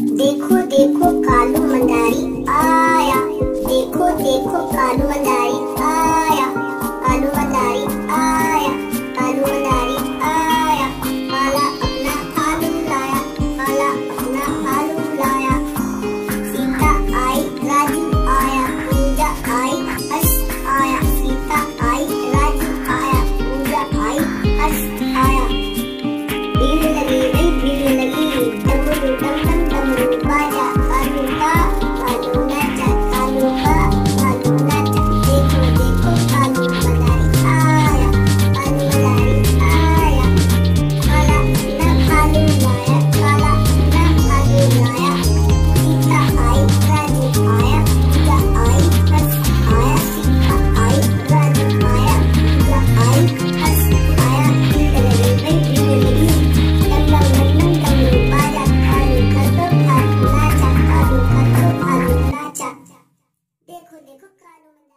देखो देखो कालू मंदारी आया। देखो देखो कालू मंदारी bakalım